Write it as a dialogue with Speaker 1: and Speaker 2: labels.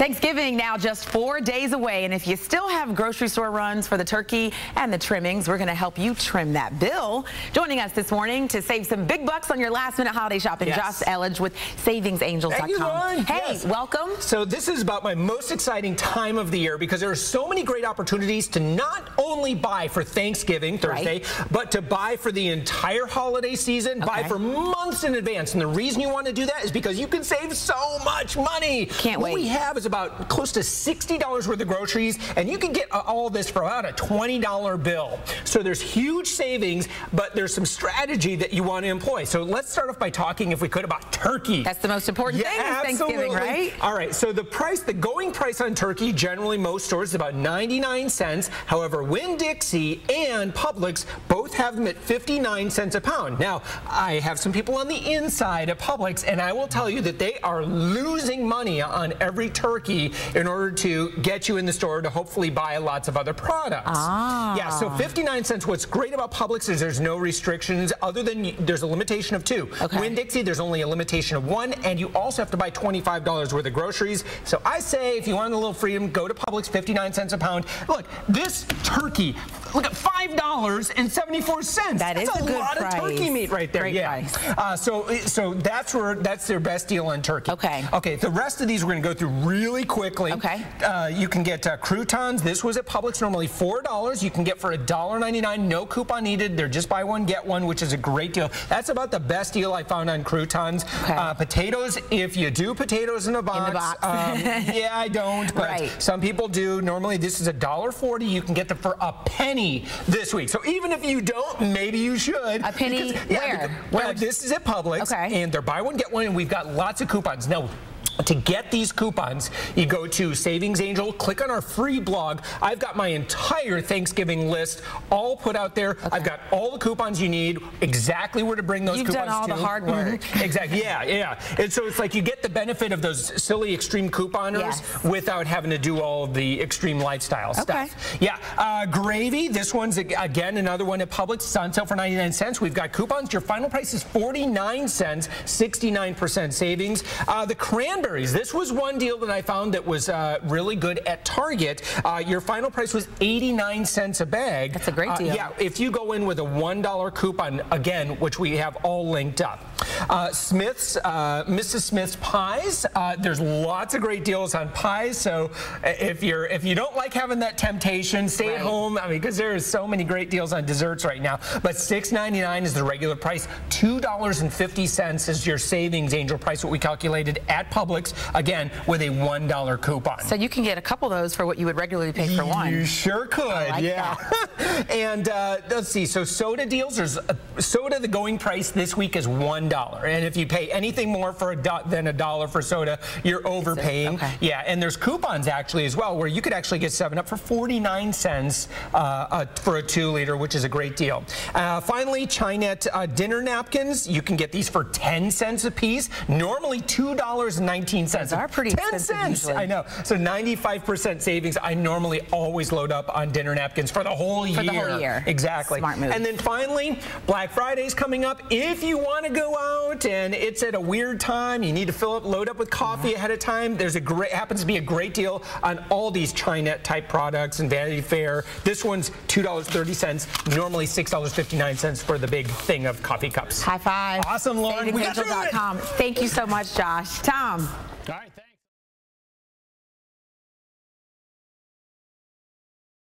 Speaker 1: Thanksgiving now just four days away, and if you still have grocery store runs for the turkey and the trimmings, we're going to help you trim that bill. Joining us this morning to save some big bucks on your last minute holiday shopping, yes. Josh Elledge with SavingsAngels.com. Hey,
Speaker 2: yes.
Speaker 1: welcome.
Speaker 2: So this is about my most exciting time of the year because there are so many great opportunities to not only buy for Thanksgiving Thursday, right. but to buy for the entire holiday season, okay. buy for months in advance. And the reason you want to do that is because you can save so much money.
Speaker 1: Can't
Speaker 2: what
Speaker 1: wait.
Speaker 2: we have is about close to $60 worth of groceries, and you can get uh, all this for about a $20 bill. So there's huge savings, but there's some strategy that you want to employ. So let's start off by talking, if we could, about turkey.
Speaker 1: That's the most important
Speaker 2: yeah,
Speaker 1: thing is Thanksgiving, right?
Speaker 2: All right, so the price, the going price on turkey, generally most stores is about 99 cents. However, Winn-Dixie and Publix both have them at 59 cents a pound. Now, I have some people on the inside at Publix, and I will tell you that they are losing money on every turkey in order to get you in the store to hopefully buy lots of other products.
Speaker 1: Ah.
Speaker 2: Yeah, so 59 cents. What's great about Publix is there's no restrictions other than there's a limitation of two.
Speaker 1: Okay.
Speaker 2: Winn-Dixie, there's only a limitation of one, and you also have to buy $25 worth of groceries. So I say if you want a little freedom, go to Publix, 59 cents a pound. Look, this turkey, look at $5.74.
Speaker 1: That
Speaker 2: that's
Speaker 1: is
Speaker 2: a,
Speaker 1: a good
Speaker 2: lot
Speaker 1: price.
Speaker 2: of turkey meat right there.
Speaker 1: Great
Speaker 2: yeah. Uh, so so that's where that's their best deal on turkey.
Speaker 1: Okay.
Speaker 2: Okay, the rest of these we're going to go through really quickly.
Speaker 1: Okay.
Speaker 2: Uh, you can get uh, croutons. This was at Publix normally $4. You can get for $1.99. No coupon needed. They're just buy one, get one, which is a great deal. That's about the best deal I found on croutons.
Speaker 1: Okay.
Speaker 2: Uh, potatoes, if you do potatoes in a box.
Speaker 1: In the box.
Speaker 2: um, yeah, I don't, but
Speaker 1: right.
Speaker 2: some people do. Normally this is $1.40. You can get them for a penny this week. So even if you don't, maybe you should.
Speaker 1: A penny
Speaker 2: because, yeah,
Speaker 1: where?
Speaker 2: Because, well, this is at Publix.
Speaker 1: Okay.
Speaker 2: And they're buy one, get one, and we've got lots of coupons. Now, to get these coupons, you go to Savings Angel, click on our free blog. I've got my entire Thanksgiving list all put out there. Okay. I've got all the coupons you need, exactly where to bring those
Speaker 1: You've
Speaker 2: coupons
Speaker 1: done all
Speaker 2: to.
Speaker 1: the hard work.
Speaker 2: exactly, yeah, yeah. And so it's like you get the benefit of those silly extreme couponers
Speaker 1: yes.
Speaker 2: without having to do all the extreme lifestyle
Speaker 1: okay.
Speaker 2: stuff. Yeah, uh, gravy, this one's, again, another one at Publix. It's on sale for 99 cents. We've got coupons. Your final price is 49 cents, 69% savings. Uh, the cranberries, this was one deal that I found that was uh, really good at Target. Uh, your final price was 89 cents a bag.
Speaker 1: That's a great
Speaker 2: uh,
Speaker 1: deal.
Speaker 2: yeah, if you go in with a $1 coupon, again, which we have all linked up. Uh, Smith's, uh, Mrs. Smith's pies. Uh, there's lots of great deals on pies. So if you're if you don't like having that temptation, stay
Speaker 1: right.
Speaker 2: at home. I mean, because there is so many great deals on desserts right now. But $6.99 is the regular price. $2.50 is your savings angel price. What we calculated at Publix. Again, with a $1 coupon.
Speaker 1: So you can get a couple of those for what you would regularly pay for one.
Speaker 2: You sure could.
Speaker 1: Like
Speaker 2: yeah. and uh, let's see. So soda deals. There's soda. The going price this week is one dollar. And if you pay anything more for a than a dollar for soda, you're overpaying.
Speaker 1: Okay.
Speaker 2: Yeah, and there's coupons actually as well, where you could actually get 7 Up for 49 cents uh, for a two liter, which is a great deal. Uh, finally, Chinette uh, dinner napkins. You can get these for 10 cents a piece. Normally $2.19.
Speaker 1: Those are pretty
Speaker 2: 10 cents.
Speaker 1: Usually.
Speaker 2: I know. So 95% savings. I normally always load up on dinner napkins for the whole year.
Speaker 1: For the whole year.
Speaker 2: Exactly.
Speaker 1: Smart move.
Speaker 2: And then finally, Black Friday's coming up. If you want to go out and it's at a weird time, you need to fill up, load up with coffee ahead of time. There's a great, happens to be a great deal on all these Chinette type products and Vanity Fair. This one's $2.30, normally $6.59 for the big thing of coffee cups.
Speaker 1: High five.
Speaker 2: Awesome, Lauren.
Speaker 1: SavingsAngel.com. Thank you so much, Josh. Tom.